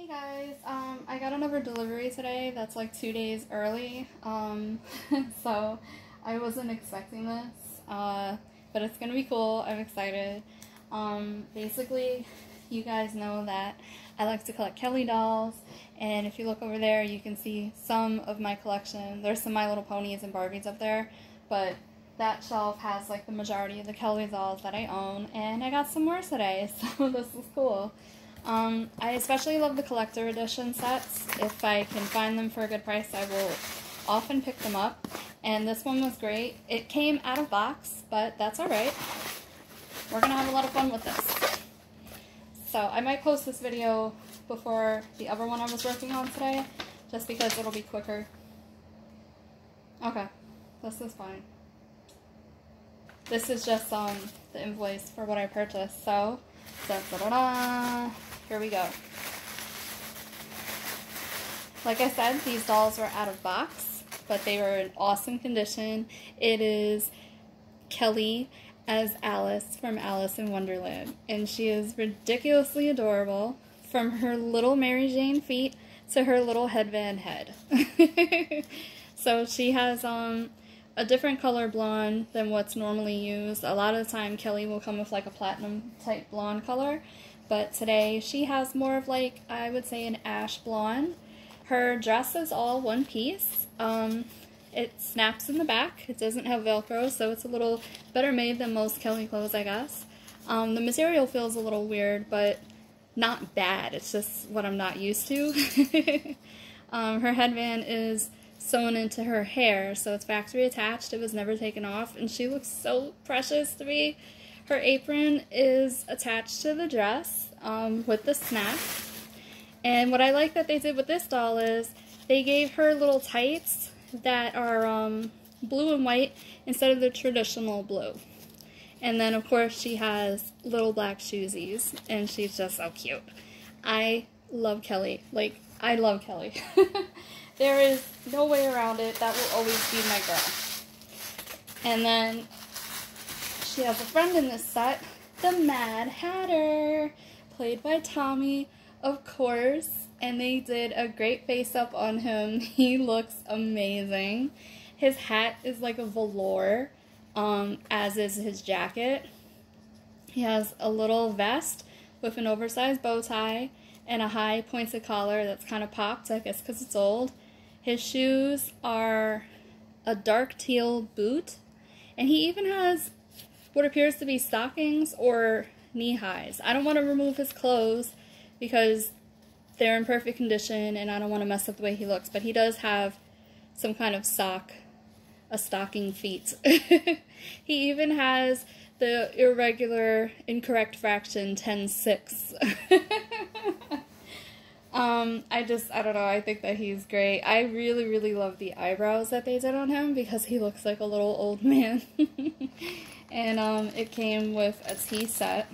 Hey guys, um, I got another delivery today that's like two days early, um, so I wasn't expecting this, uh, but it's gonna be cool, I'm excited. Um, basically, you guys know that I like to collect Kelly dolls, and if you look over there, you can see some of my collection. There's some My Little Ponies and Barbies up there, but that shelf has like the majority of the Kelly dolls that I own, and I got some more today, so this is cool. Um, I especially love the collector edition sets. If I can find them for a good price, I will often pick them up. And this one was great. It came out of box, but that's alright. We're going to have a lot of fun with this. So I might post this video before the other one I was working on today, just because it'll be quicker. Okay, this is fine. This is just um, the invoice for what I purchased. So, da, da, da. Here we go. Like I said, these dolls were out of box, but they were in awesome condition. It is Kelly as Alice from Alice in Wonderland, and she is ridiculously adorable from her little Mary Jane feet to her little headband head. so she has um a different color blonde than what's normally used. A lot of the time Kelly will come with like a platinum type blonde color, but today she has more of like, I would say an ash blonde. Her dress is all one piece. Um, it snaps in the back. It doesn't have Velcro, so it's a little better made than most Kelly clothes, I guess. Um, the material feels a little weird, but not bad. It's just what I'm not used to. um, her headband is sewn into her hair, so it's factory attached. It was never taken off, and she looks so precious to me. Her apron is attached to the dress um, with the snap. And what I like that they did with this doll is they gave her little tights that are um, blue and white instead of the traditional blue. And then, of course, she has little black shoesies, and she's just so cute. I love Kelly. Like, I love Kelly. There is no way around it. That will always be my girl. And then she has a friend in this set, the Mad Hatter, played by Tommy, of course. And they did a great face up on him. He looks amazing. His hat is like a velour, um, as is his jacket. He has a little vest with an oversized bow tie and a high pointed collar that's kind of popped, I guess because it's old. His shoes are a dark teal boot, and he even has what appears to be stockings or knee highs. I don't want to remove his clothes because they're in perfect condition and I don't want to mess up the way he looks, but he does have some kind of sock, a stocking feet. he even has the irregular, incorrect fraction 10-6. Um, I just, I don't know, I think that he's great. I really, really love the eyebrows that they did on him because he looks like a little old man. and, um, it came with a tea set.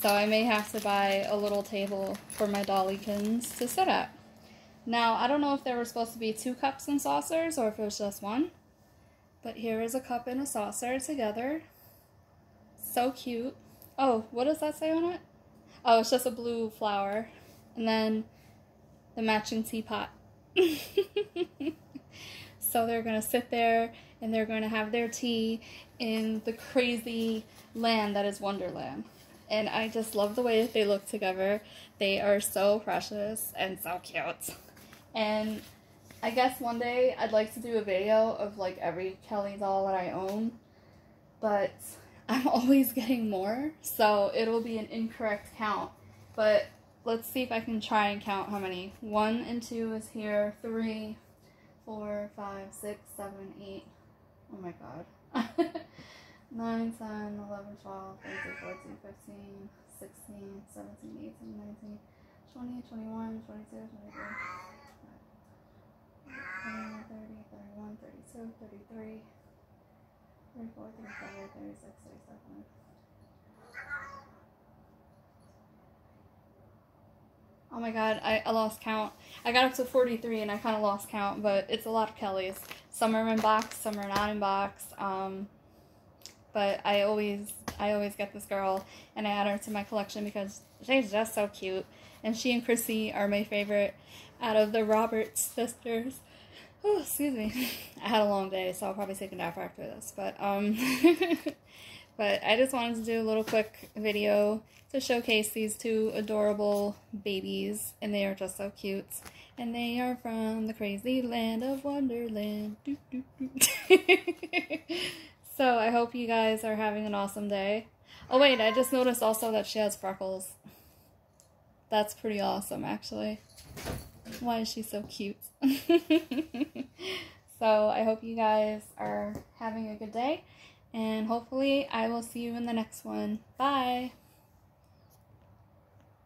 So I may have to buy a little table for my dollykins to sit at. Now, I don't know if there were supposed to be two cups and saucers or if it was just one. But here is a cup and a saucer together. So cute. Oh, what does that say on it? Oh, it's just a blue flower and then the matching teapot. so they're going to sit there and they're going to have their tea in the crazy land that is Wonderland. And I just love the way that they look together. They are so precious and so cute. And I guess one day I'd like to do a video of like every Kelly doll that I own. But I'm always getting more, so it'll be an incorrect count. But let's see if I can try and count how many. One and two is here. Three, four, five, six, seven, eight. Oh my god. 9, 10, 11, 12, 13, 14, 15, 16, 17, 18, 19, 20, 21, 22, 23, 29, 30, 31, 32, 33, 34, 35, 36, 37. Oh my god, I, I lost count. I got up to 43 and I kind of lost count, but it's a lot of Kellys. Some are in box, some are not in box. Um, but I always, I always get this girl and I add her to my collection because she's just so cute. And she and Krissy are my favorite out of the Roberts sisters. Oh, excuse me. I had a long day, so I'll probably take a nap after this. But um but I just wanted to do a little quick video to showcase these two adorable babies and they are just so cute. And they are from the crazy land of Wonderland. so I hope you guys are having an awesome day. Oh wait, I just noticed also that she has freckles. That's pretty awesome actually. Why is she so cute? so I hope you guys are having a good day and hopefully I will see you in the next one. Bye!